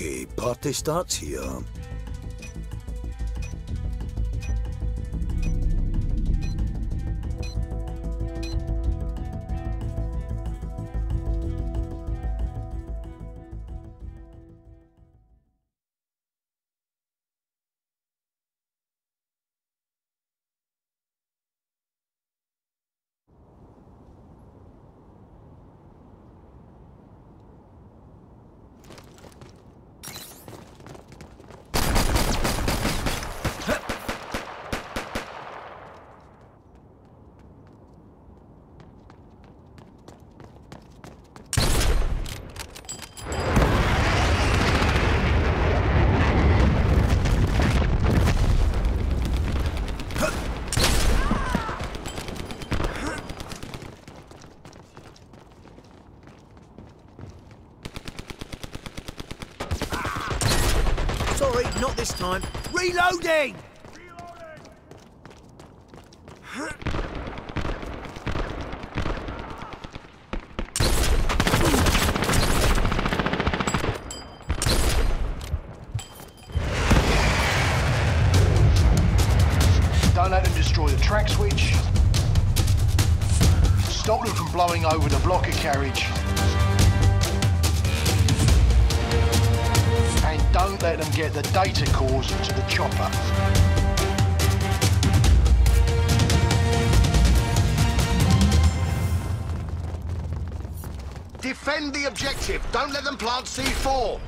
Okay, party starts here. This time. Reloading! Don't let them destroy the track switch. Stop them from blowing over the blocker carriage. Get the data cores to the chopper. Defend the objective. Don't let them plant C4.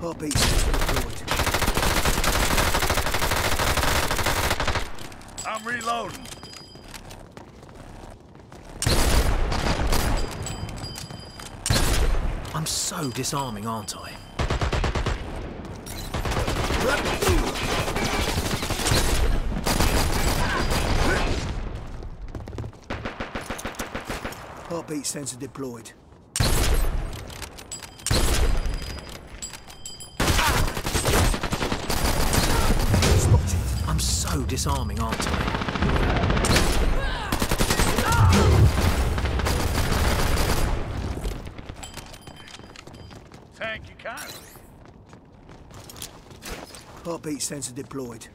Heartbeat sensor deployed. I'm reloading. I'm so disarming, aren't I? Heartbeat sensor deployed. Spotted. I'm so disarming, aren't I? Heartbeat sensor deployed.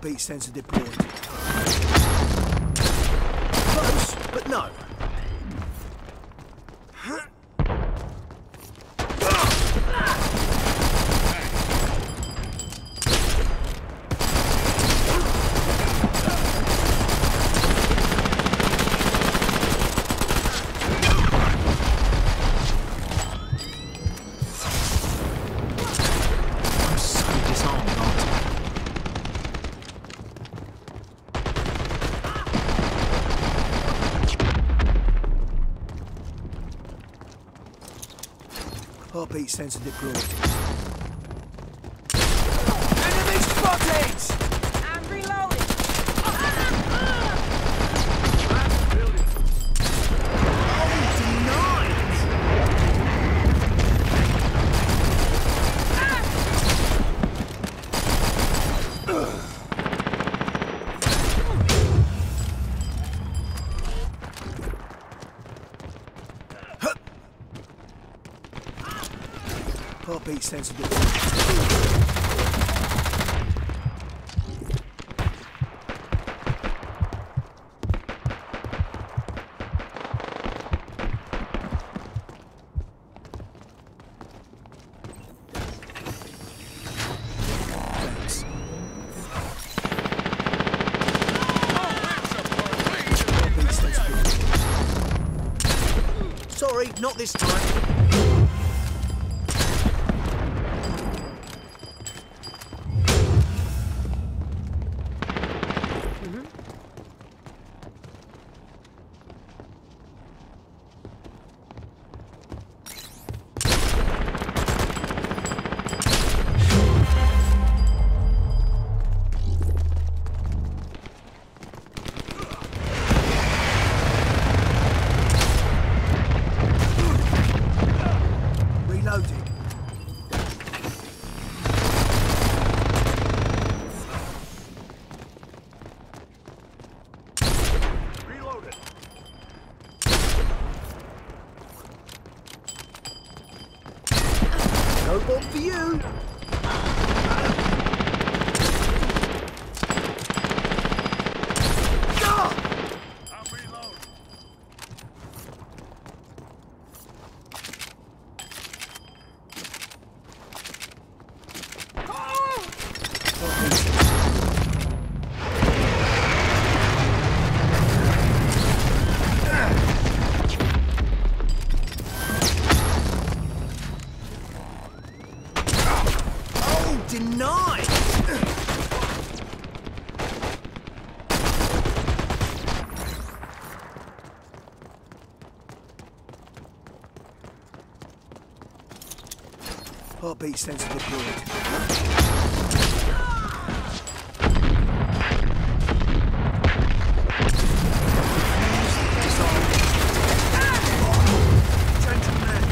Heartbeat sensor deployed. Close, but no. I'm so disarming, aren't I? Heartbeat sensor deployed. Enemy spotted! I'm reloading. Heartbeat sensor No for you. Ah! I'm reloading. Oh, denied! Heartbeat sensor deployed. Gentlemen,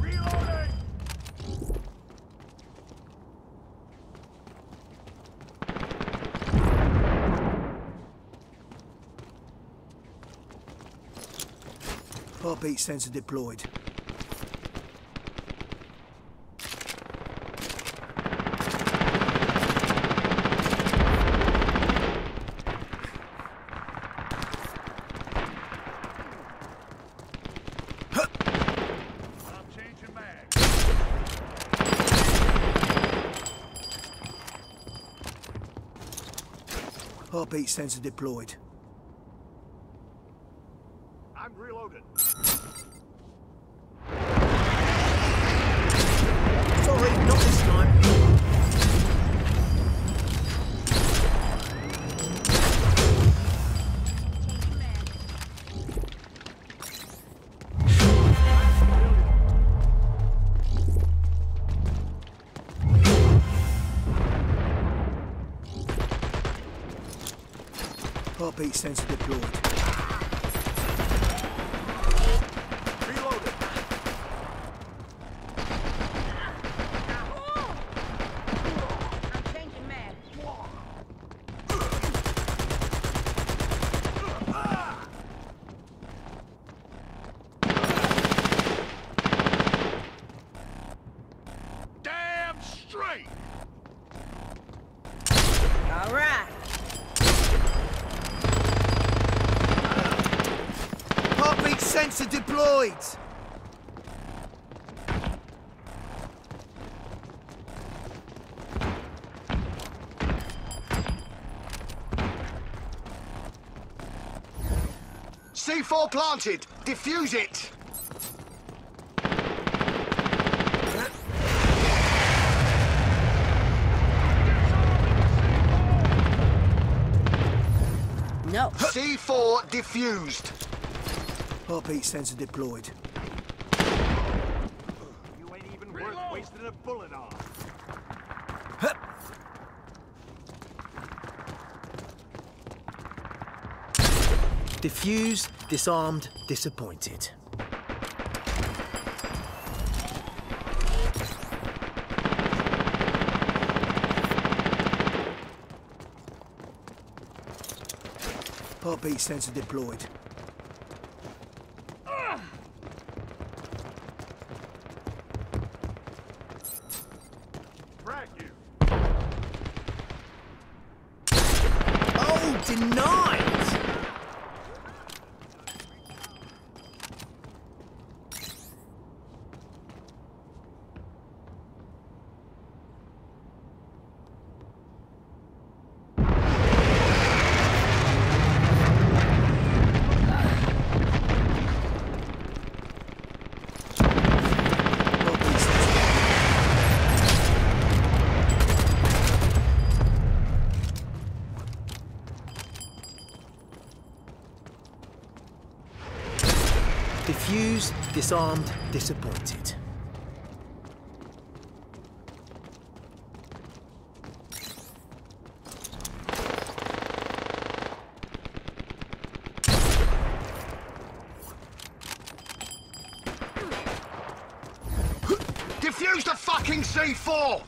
Reloading. Heartbeat sensor deployed. Heartbeat sensor deployed. Deployed. Reloaded. I'm changing mag. Damn straight. All right. Heartbeat sensor deployed. C4 planted. Defuse it. No. C4 defused. Heartbeat sensor deployed. You ain't even worth wasting a bullet on. Defused, disarmed, disappointed. Heartbeat sensor deployed. Frag you. Oh, denied! Heartbeat sensor Defused, disarmed, disappointed. Defuse the fucking C4.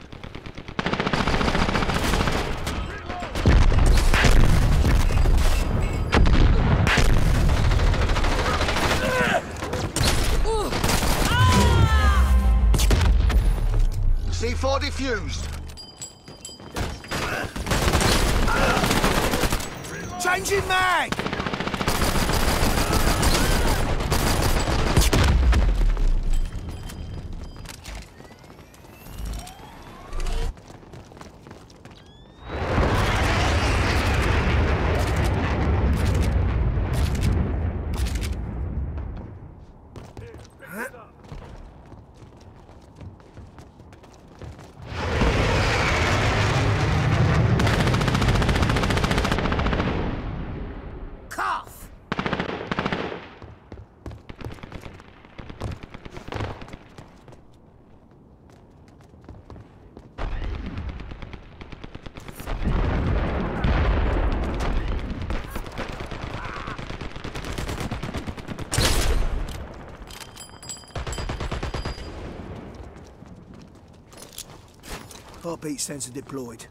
C4 defused. Changing mag! Heartbeat sensor deployed.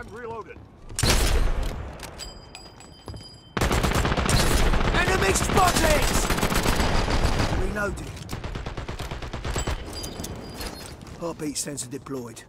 I'm reloaded. Enemy spotted! Reloading. Heartbeat sensor deployed.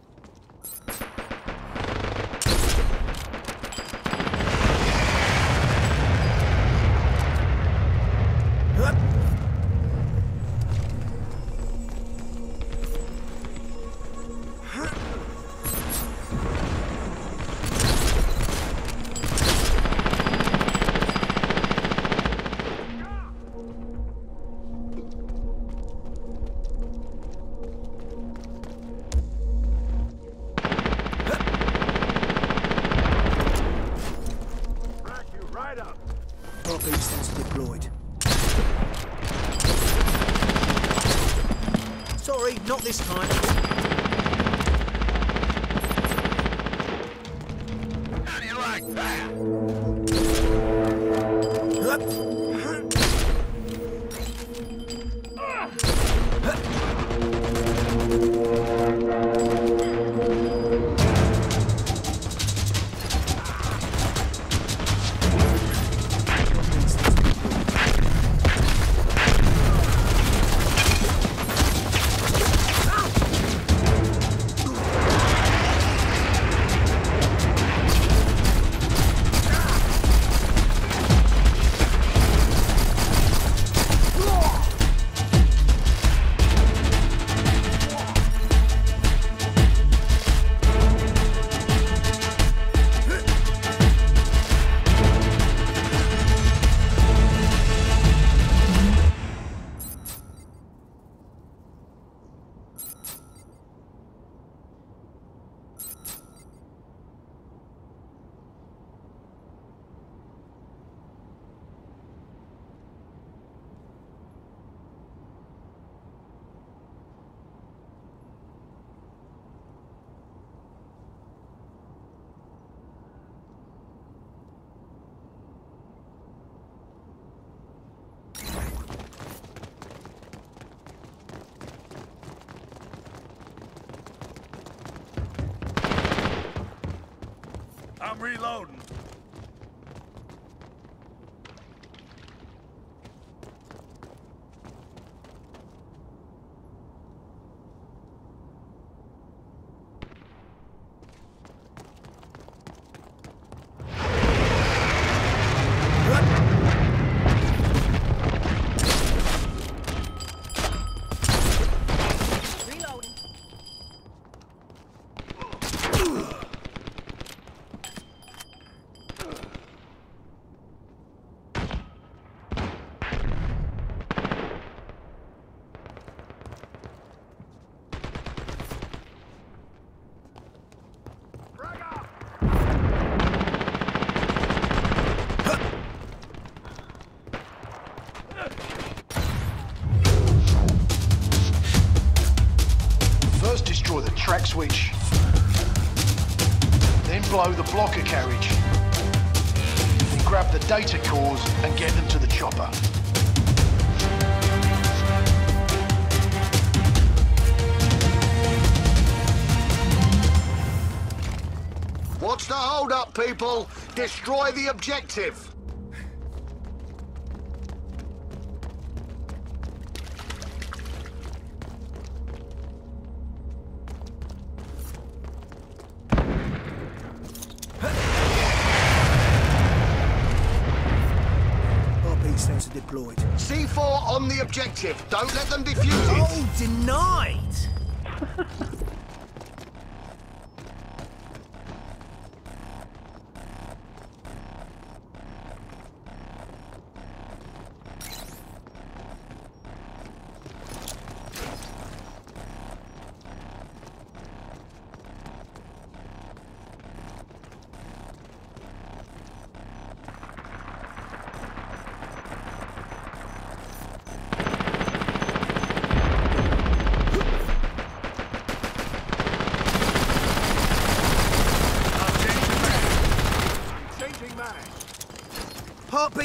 deployed. Sorry, not this time. Blocker carriage. Then grab the data cores and get them to the chopper. What's the hold up, people? Destroy the objective. Deployed. C4 on the objective. Don't let them defuse it. Oh, denied!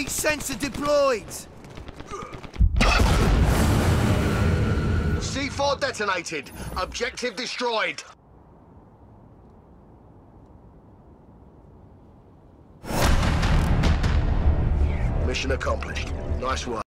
Sensor deployed. C4 detonated. Objective destroyed. Mission accomplished. Nice work.